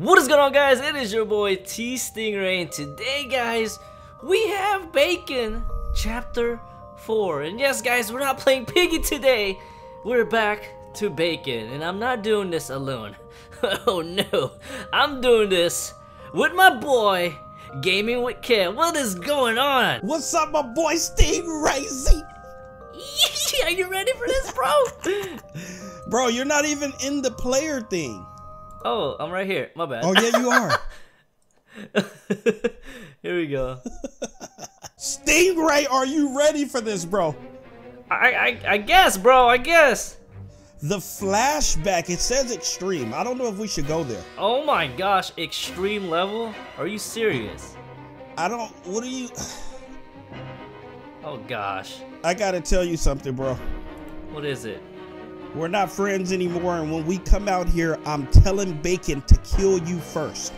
What is going on guys? It is your boy T Stingray and today guys we have Bakon chapter 4 and yes guys we're not playing Piggy today we're back to Bakon and I'm not doing this alone oh no I'm doing this with my boy Gaming with Kev what is going on? What's up my boy Stingray Z? Are you ready for this bro? bro you're not even in the player thing Oh, I'm right here. My bad. Oh yeah, you are. here we go. Stingray, are you ready for this, bro? I, I I guess, bro. I guess. The flashback. It says extreme. I don't know if we should go there. Oh my gosh, extreme level? Are you serious? I don't. What are you? oh gosh. I gotta tell you something, bro. What is it? We're not friends anymore, and when we come out here, I'm telling Bakon to kill you first.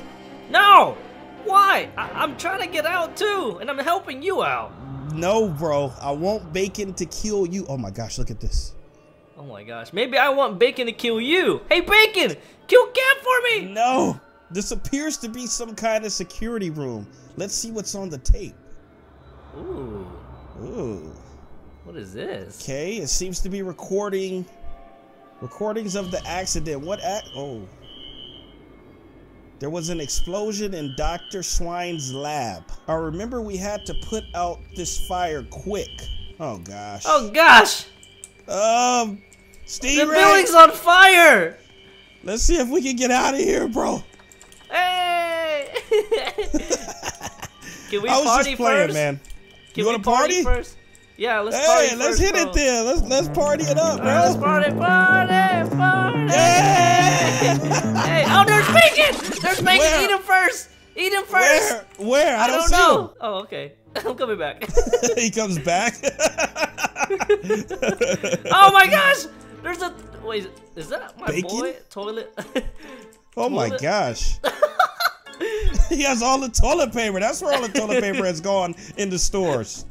No! Why? I am trying to get out too, and I'm helping you out. No, bro. I want Bakon to kill you. Oh my gosh, look at this. Oh my gosh. Maybe I want Bakon to kill you. Hey, Bakon! Kill Cat for me! No! This appears to be some kind of security room. Let's see what's on the tape. Ooh. Ooh. What is this? Okay, it seems to be recording Recordings of the accident. What act? Oh. There was an explosion in Dr. Swine's lab. I remember we had to put out this fire quick. Oh gosh. Oh gosh. Um, Steve. The Ray, building's on fire. Let's see if we can get out of here, bro. Hey. can we I was party just playing, first? man. Can you we want to party? party first? Yeah, let's hey, party. Hey, let's hit bro. it then. Let's let's party it up, bro. Right, let's party, party, party. Yeah. hey, oh, there's Bakon. There's Bakon. Where? Eat him first. Eat him first. Where? Where? I, I don't, don't know. Him. Oh, okay. I'm coming back. he comes back. oh my gosh! There's a wait. Is that my Bakon? boy toilet? oh my gosh. he has all the toilet paper. That's where all the toilet paper has gone in the stores.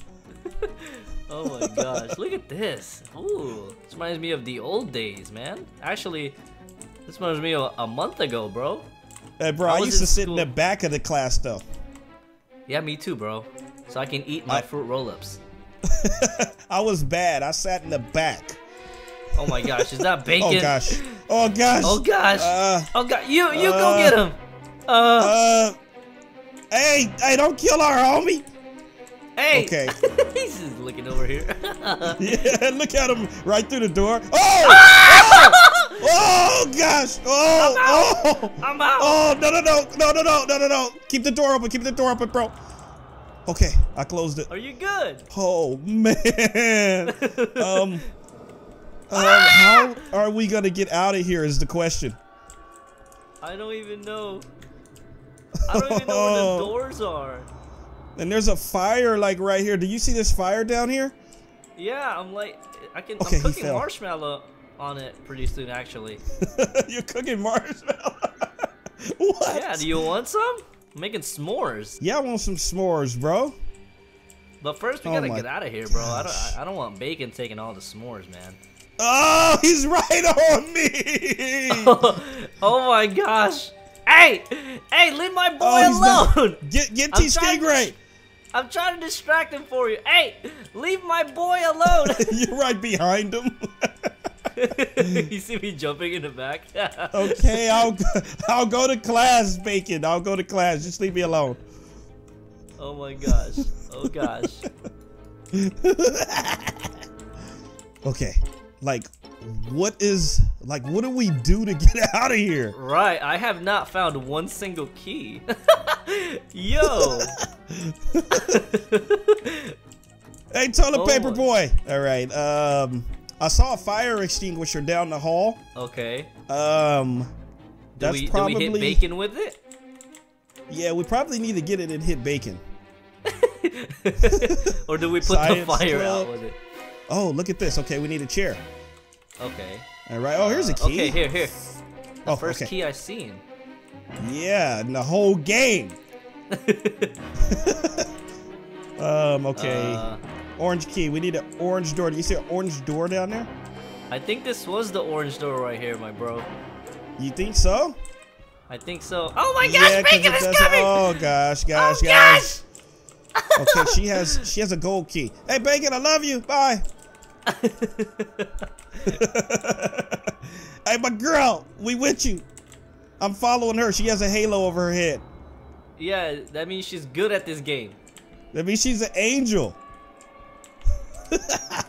Oh my gosh, look at this. Ooh, this reminds me of the old days, man. Actually, this reminds me of a month ago, bro. Hey, bro, I I, used to sit school. in the back of the class, though. Yeah, me too, bro. So I can eat my I- fruit roll-ups. I was bad. I sat in the back. Oh my gosh, is that Bakon? Oh, gosh. Oh, gosh. Oh gosh. Uh, oh god, you you go uh, get him. Uh, uh, hey, hey, don't kill our homie. Hey. okay. He's just looking over here. Yeah, look at him right through the door. Oh! oh! Oh, gosh. Oh, oh. I'm out. Oh, no, no, no, no, no, no, no, no, no. Keep the door open. Keep the door open, bro. Okay, I closed it. Are you good? Oh, man. um, um, how are we going to get out of here is the question. I don't even know. I don't even know where the doors are. And there's a fire like right here. Do you see this fire down here? Yeah, I'm like, I can. Okay, I'm cooking marshmallow on it pretty soon, actually. You're cooking marshmallow. what? Yeah, do you want some? I'm making s'mores. Yeah, I want some s'mores, bro. But first, we Oh gotta get out of here, bro. I don't. I, don't want Bakon taking all the s'mores, man. Oh, he's right on me. oh my gosh! Hey, hey, leave my boy Oh, he's not- alone! Get get T Stingray. I'm trying to distract him for you. Hey, leave my boy alone! You're right behind him. you see me jumping in the back? okay, I'll I'll go to class, Bakon. I'll go to class. Just leave me alone. Oh my gosh. Oh gosh. Okay, like, what is like? What do we do to get out of here? Right, I have not found one single key. Yo! Hey, toilet Oh paper my- boy. All right. Um, I saw a fire extinguisher down the hall. okay. Um, Do that's we, do probably we hit Bakon with it? yeah. We probably need to get it and hit Bakon. or do we put Science the fire club. out with it? Oh, look at this. Okay, we need a chair. Okay. All right. Oh, here's a key. Okay, here, here. The Oh, first okay. key I've seen. Yeah, in the whole game. Um, okay. Uh, orange key. We need an orange door. Do you see an orange door down there? I think this was the orange door right here, my bro. You think so? I think so. Oh my gosh, Yeah, Bakon is coming! Oh gosh, gosh, Oh, gosh. okay, she has she has a gold key. Hey, Bakon, I love you. Bye. hey, my girl, we with you. I'm following her. She has a halo over her head. yeah, that means she's good at this game. That means she's an angel.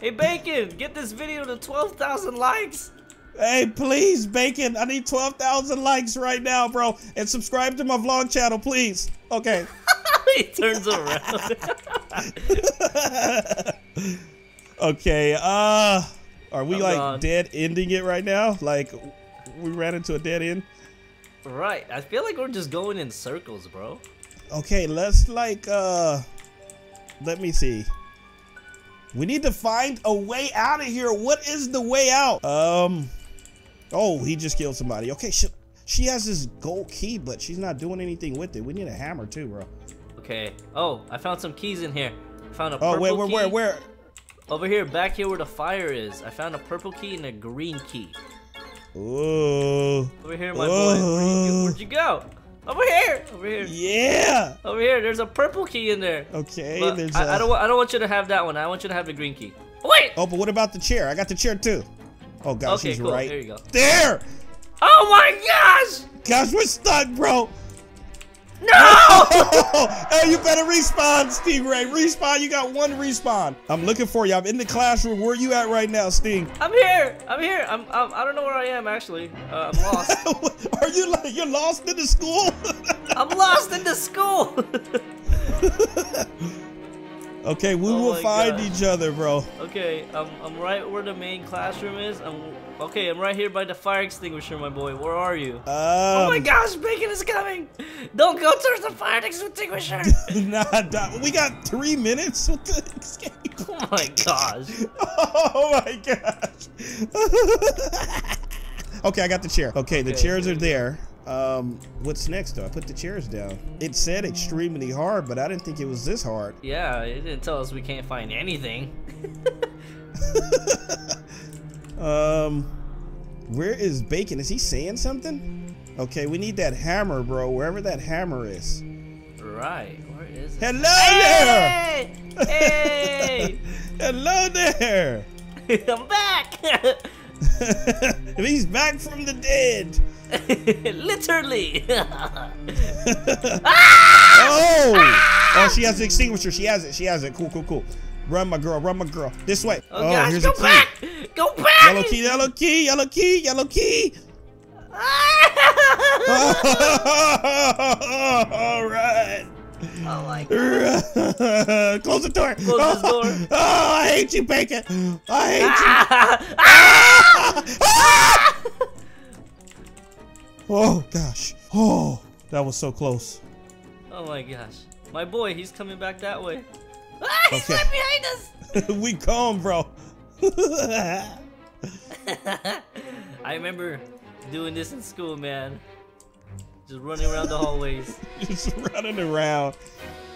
Hey, Bakon, get this video to 12,000 likes. Hey, please, Bakon, I need 12,000 likes right now, bro. And subscribe to my vlog channel, please. Okay. he turns around. Okay, uh, are we I'm like gone. dead ending it right now? Like, we ran into a dead end? right, I feel like we're just going in circles, bro. Okay, let's like, uh, let me see. We need to find a way out of here. What is the way out? Um, oh, he just killed somebody. Okay, she, she has this gold key, but she's not doing anything with it. We need a hammer too, bro. Okay. Oh, I found some keys in here. I found a Oh, purple where, where, key. where, where? Over here, back here where the fire is. I found a purple key and a green key. Ooh, Over here, my boy. Where'd you, where'd you go? Over here. Over here. yeah. Over here. There's a purple key in there. Okay, But there's. I, I uh, don't. I don't want you to have that one. I want you to have the green key. Wait. Oh, but what about the chair? I got the chair too. Oh gosh, okay. he's Cool. right There you go. there. Oh my gosh! Gosh, we're stuck, bro. No! hey, you better respawn, Stingray. Respawn. You got one respawn. I'm looking for you. I'm in the classroom. Where are you at right now, Sting? I'm here. I'm here. I'm. I'm I don't know where I am actually. Uh, I'm lost. Are you like you're lost in the school? I'm lost in the school. okay, we Oh will find gosh. each other, bro. okay. I'm. I'm right where the main classroom is. I'm. Okay. I'm right here by the fire extinguisher, my boy. Where are you? Um, oh my gosh! Bacon is coming. Don't go towards the fire extinguisher. nah, nah, we got three minutes with the escape. oh my gosh. Oh my gosh. okay, I got the chair. Okay, the Okay, chairs here are there. Um, what's next though? I put the chairs down. It said extremely hard, but I didn't think it was this hard. Yeah, it didn't tell us we can't find anything. Um, where is Bakon? Is he saying something? Okay, we need that hammer, bro. Wherever that hammer is. Right. Where is it? Hello there. Hey! Hey! Hello there. I'm back! He's back from the dead. Literally! Oh! Oh, she has the extinguisher. She has it. She has it. Cool, cool, cool. Run, my girl. Run, my girl. This way. Oh, oh gosh, here's go a key. back! Go back! Yellow key, yellow key, yellow key, yellow key. Ah! All right. oh my god. Close the door. Close this door. Oh, I hate you, Bakon. I hate you. Oh gosh. Oh, that was so close. oh my gosh. My boy, he's coming back that way. Ah, he's Okay. right behind us! we come, bro. I remember doing this in school, man. Just running around the hallways. Just running around.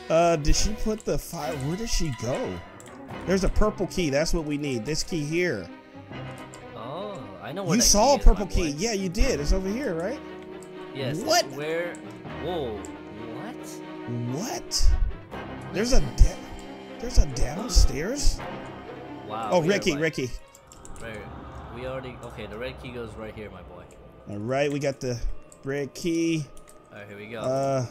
Uh, did she put the fire? Where did she go? There's a purple key. That's what we need. This key here. Oh, I know where You saw a key purple boy. key. Yeah, you did. It's over here, right? Yes. What? Where? Whoa. What? What? There's a there's a downstairs. Wow. Oh, Ricky, like- Ricky. Right. We already. Okay, the red key goes right here, my boy. All right, we got the red key. Alright, here we go. Uh,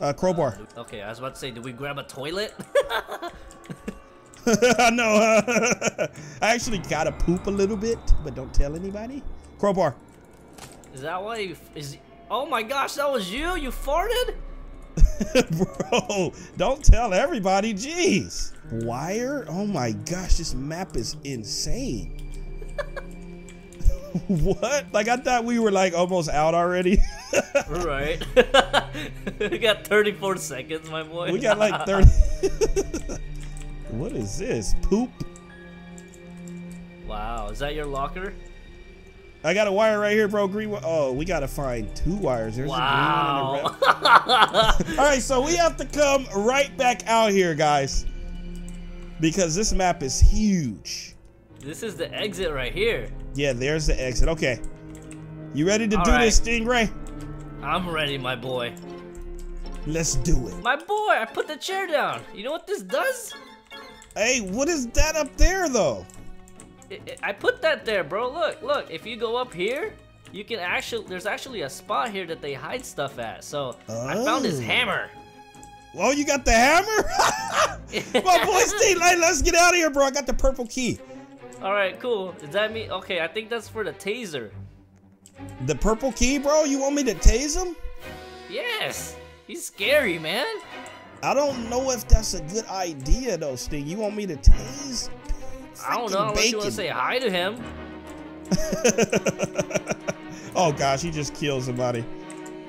uh, crowbar. Okay, I was about to say, did we grab a toilet? no, uh, I actually gotta poop a little bit, but don't tell anybody. Crowbar. is that why you? Is? Oh my gosh, that was you! You farted? Bro, don't tell everybody. Jeez. Wire? Oh my gosh, this map is insane. what? Like I thought we were like almost out already. right. we got 34 seconds, my boy. we got like 30. what is this? Poop? wow, is that your locker? I got a wire right here, bro. Green. Oh, we gotta find two wires. There's a green one and a Wow. red. All right, so we have to come right back out here, guys, because this map is huge. this is the exit right here. Yeah, there's the exit. Okay, you ready to All do right. this, Stingray? I'm ready, my boy. Let's do it. My boy, I put the chair down. You know what this does? Hey, what is that up there though? It, it- I put that there, bro. Look, look. If you go up here, you can actually. There's actually a spot here that they hide stuff at. So I found his Oh. hammer. Oh, you got the hammer? My boy Steve, let's get out of here, bro. I got the purple key. All right, cool. Does that mean? Okay, I think that's for the taser. The purple key, bro? You want me to tase him? Yes. He's scary, man. I don't know if that's a good idea, though, Sting. You want me to tase? I don't know unless you want to say hi to him. oh gosh, he just killed somebody.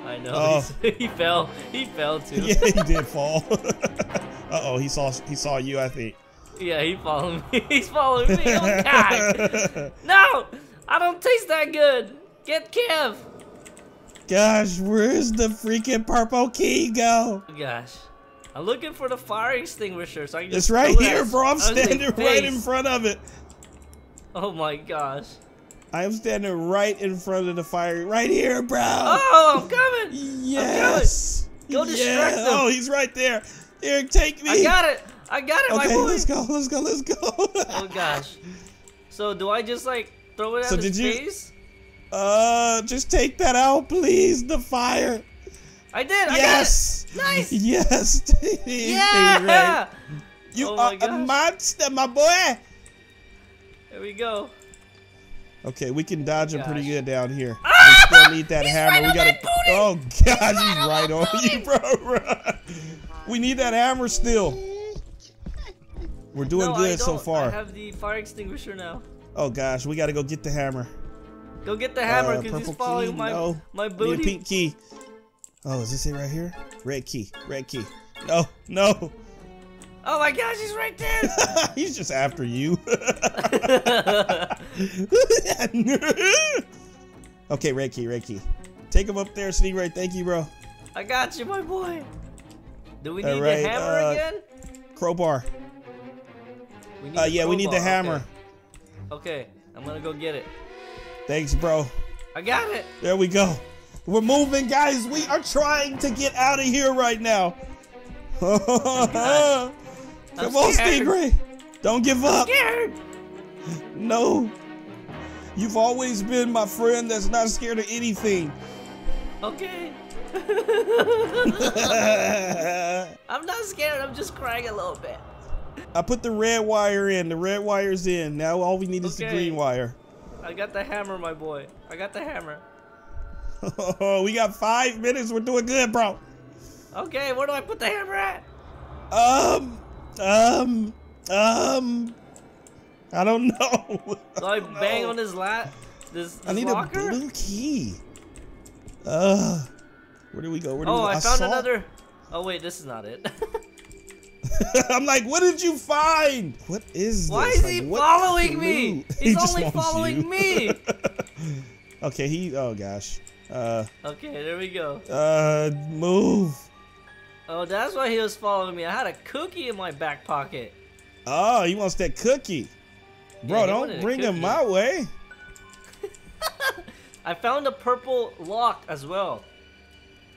I know. Oh. he fell. He fell too. yeah, he did fall. uh oh, he saw he saw you, I think. Yeah, he followed me. He's following me. Oh God! No, I don't taste that good. Get Kev. Gosh, where's the freaking purple key go? Gosh, I'm looking for the fire extinguisher so I can It's right here, at bro. I'm his standing right in front of it. Oh my gosh. I am standing right in front of the fire. Right here, bro. Oh, I'm coming. yes. Go distract him. Oh, he's right there. Here, take me. I got it. I got it, my Okay, boy. let's go. Let's go. Let's go. Oh gosh. So do I just like throw it at So his did you- face? Uh, just take that out, please. The fire. I did. yes. I. Nice. Yes. He's Yeah. right. You Oh are a monster, my boy. There we go. Okay, we can dodge him pretty good down here. Ah! We still need that He's hammer. right we on gotta. my booty! Oh gosh, he's right on you, bro. We need that hammer still. We're doing no, good so far. I have the fire extinguisher now. Oh gosh, we gotta go get the hammer. Go get the hammer Uh, because he's following key, my no. my Need a booty. pink key. Oh, is this it right here? Red key. Red key. No, no. Oh my gosh, he's right there. he's just after you. okay, red key, red key. Take him up there, Steve. Right, thank you, bro. I got you, my boy. Do we need right, the hammer uh, again? Crowbar. We need Uh, the yeah, we need the hammer. Okay. okay, I'm gonna go get it. Thanks, bro. I got it. There we go. We're moving, guys. We are trying to get out of here right now. Oh, Come I'm on. Stingray. Don't give up. Scared. No. You've always been my friend that's not scared of anything. Okay. I'm not scared. I'm just crying a little bit. I put the red wire in. The red wire's in. Now all we need is the green wire. I got the hammer, my boy. I got the hammer. we got five minutes. We're doing good, bro. Okay, where do I put the hammer at? Um, um, um. I don't know. Do I don't bang know. on his lap? This, this I need locker? a blue key. Uh, where do we go? Where do Oh, we go? I found saw- another. Oh wait, this is not it. I'm like, what did you find? What is Why this? Why is Like, he following me? He's He only following you. me. okay, he. Oh gosh. Uh, okay, there we go. uh, move. Oh, that's why he was following me. I had a cookie in my back pocket. Oh, he wants that cookie. Bro, Yeah, don't bring him my way. I found a purple lock as well.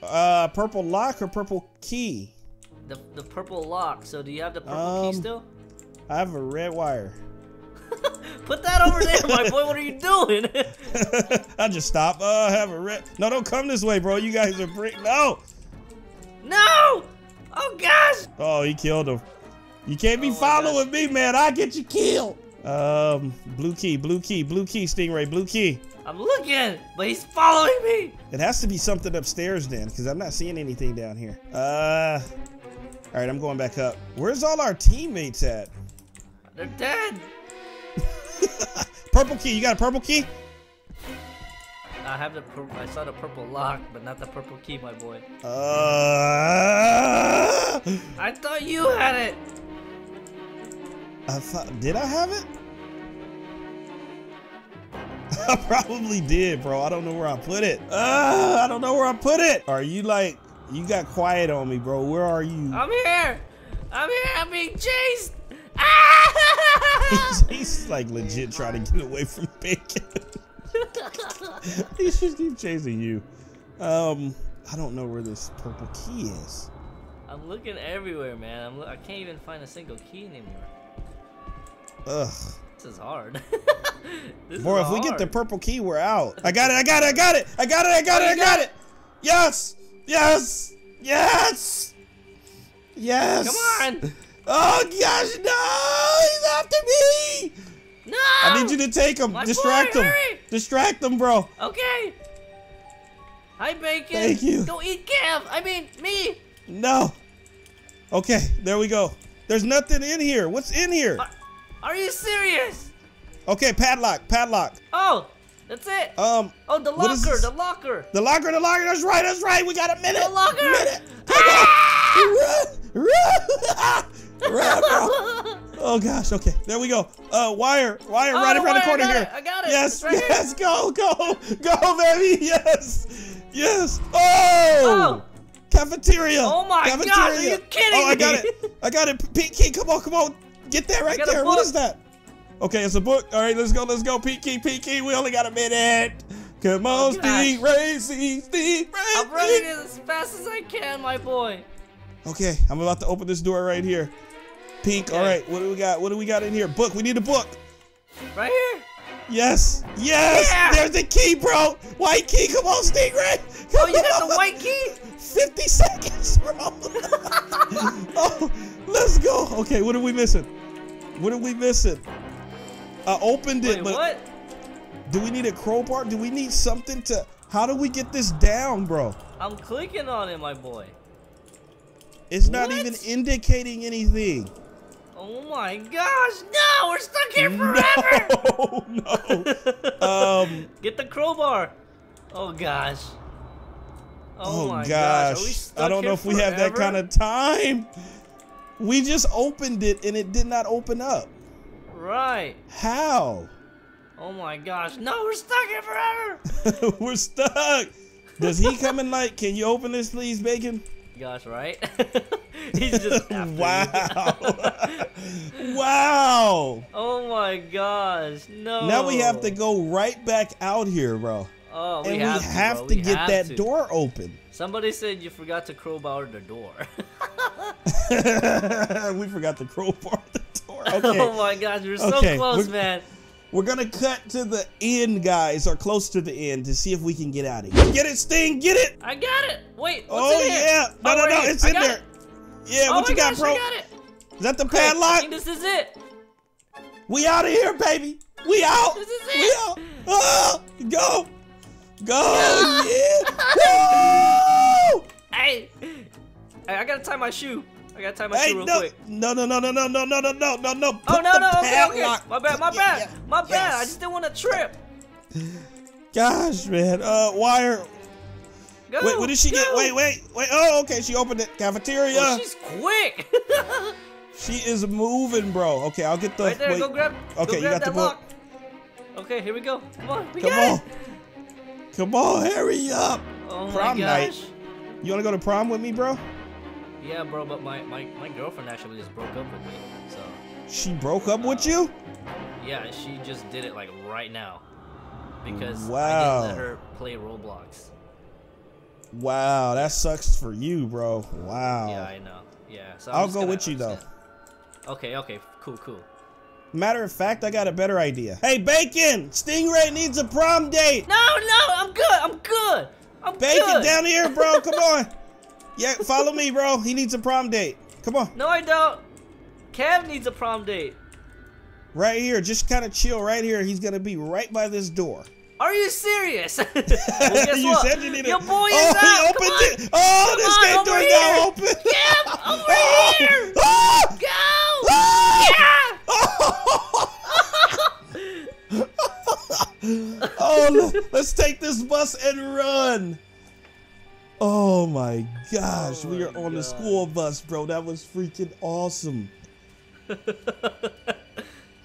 Uh, purple lock or purple key? The, the purple lock. So do you have the purple Um, key still? I have a red wire. Put that over there, my boy. What are you doing? I just stop. Uh, I have a red. No, don't come this way, bro. You guys are bring. No. no! Oh gosh! Oh, he killed him. You can't be Oh following me, man. I get you killed. Um, blue key, blue key, blue key, Stingray, blue key. I'm looking, but he's following me. It has to be something upstairs then, because I'm not seeing anything down here. Uh, all right, I'm going back up. Where's all our teammates at? They're dead. Purple key. You got a purple key? I have the I saw the purple lock, but not the purple key, my boy. Uh, I thought you had it. I thought, did I have it? I probably did, bro. I don't know where I put it. Uh, I don't know where I put it. Are you like, you got quiet on me, bro. Where are you? I'm here. I'm here. I'm being chased. He's like legit trying to get away from Bakon. he should keep chasing you. Um, I don't know where this purple key is. I'm looking everywhere, man. I'm, I can't even find a single key anymore. Ugh. This is hard. this Boy, is if we get the purple key, we're out. I got it, I got it, I got it, I got it, I got it, I got got it. Yes! Yes! Yes! Yes! Come on! Oh gosh, no! He's after me! No! I need you to take him. My Distract boy, him. hurry! Distract him, bro. Okay. Hi, Bakon. Thank you. Go eat Kev. I mean, me. No. Okay, there we go. There's nothing in here. What's in here? Are, are you serious? Okay, padlock, padlock. Oh, that's it. Um, oh, the locker, the locker. the locker, the locker. That's right, that's right. We got a minute. The locker. Minute. Ah! Run, run. Oh gosh. Okay, there we go. Uh, wire, wire, Oh, right around the wire, I corner got here. it, I got it. Yes, right here. yes. Go, go, go, baby. Yes, yes. Oh. Oh. Cafeteria. Oh my gosh, Cafeteria. are you kidding Oh, I got it. I got it. Pete Key, come on, come on. Get that right there. What is that? Okay, it's a book. All right, let's go, let's go. Pete Key, Pete Key. We only got a minute. Come on, Oh, gosh. Steve Racy, Steve I'm running Racy. as fast as I can, my boy. Okay, I'm about to open this door right here. Pink, all Okay. right, what do we got? What do we got in here? Book, we need a book. Right here. Yes, yes, Yeah. there's the key, bro. White key, come on, Stingray. Oh, come Oh, you got on. the white key? 50 seconds, bro. oh, let's go. Okay, what are we missing? What are we missing? I opened it, Wait, but what? do we need a crowbar? Do we need something to? How do we get this down, bro? I'm clicking on it, my boy. It's not What? even indicating anything. Oh my gosh, no, we're stuck here forever. No, no. Um, Get the crowbar. Oh gosh. Oh, oh my gosh, gosh. Are we I don't know if we have that kind of time. We just opened it and it did not open up. Right. How? Oh my gosh. No, we're stuck here forever. We're stuck. Does he come in like, can you open this please, Bakon? Gosh, right? He's just. Wow. wow. Oh my gosh. No. Now we have to go right back out here, bro. Oh, we and have we to, have to We get have that to. door open. Somebody said you forgot to crowbar the door. we forgot the crowbar the door. Oh okay. oh my gosh, you're so Okay, close, we're- man. We're gonna cut to the end, guys, or close to the end to see if we can get out of here. Get it, Sting, get it! I got it. Wait, what's oh yeah. No, Oh, no, right no, it's in there. it. Yeah, oh what you got, gosh, bro? I got it. Is that the I padlock? think this is it. We out of here, baby. We out. This is We out. Oh, go. Go. yeah. Woo! Hey, hey, I gotta tie my shoe. I gotta tie my Hey, shoe real no, quick. no, no, no, no, no, no, no, no, no, no, no. Oh Put no the no okay okay padlock- my bad my bad yeah, my bad I just didn't want to trip. Gosh, man. Uh, wire. Go, Wait, what did she get? Wait, wait, wait. Oh, okay. She opened it. Cafeteria. Oh, she's quick. She is moving, bro. Okay, I'll get the. right there, wait. go grab. Okay, go you grab got the book. lock. Okay, here we go. Come on, we Come got on. it. Come on, hurry up. Oh Prom night. You wanna go to prom with me, bro? Yeah, bro, but my, my my girlfriend actually just broke up with me. So She broke up with uh, you? yeah, she just did it like right now because I Wow. didn't let her play Roblox. Wow, that sucks for you, bro. Wow. Yeah, I know. Yeah, so I'm I'll go gonna- with you though. gonna- Okay, okay, cool, cool. Matter of fact, I got a better idea. Hey, Bakon! Stingray needs a prom date! No, no, I'm good. I'm good. I'm Bakon, good. down here, bro. Come on. Yeah, follow me, bro. He needs a prom date. Come on. No, I don't. Kev needs a prom date. Right here. Just kind of chill right here. He's going to be right by this door. Are you serious? well, you what? said you needed Your boy oh, is out. he opened it. Oh, Come this gate door got open. Kev, over Oh! here. Ah! Go. Ah! oh, let- let's take this bus and run. Oh my gosh, Oh we are my on the school bus, bro. That was freaking awesome.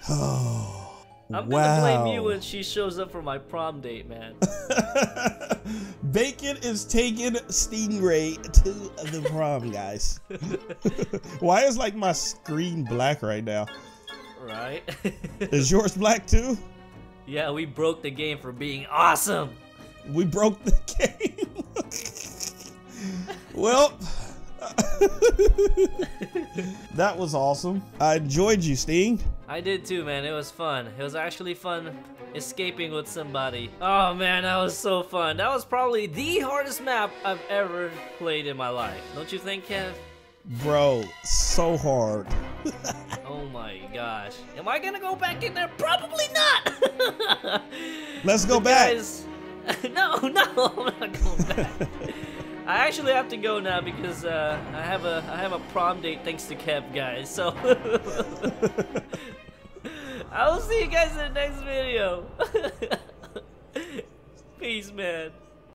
Oh, I'm wow. gonna blame you when she shows up for my prom date, man. Bakon is taking Stingray to the prom, guys. Why is like my screen black right now? right? Is yours black too? yeah, we broke the game for being awesome. We broke the game. Well, that was awesome. I enjoyed you, Sting. I did too, man. It was fun. It was actually fun escaping with somebody. Oh man, that was so fun. That was probably the hardest map I've ever played in my life. Don't you think, Kev? Bro, so hard. oh my gosh. Am I gonna go back in there? Probably not! Let's go back. Guys, no, no, I'm not going back. I actually have to go now because uh, I have a I have a prom date thanks to Kev, guys. So I will see you guys in the next video. Peace, man.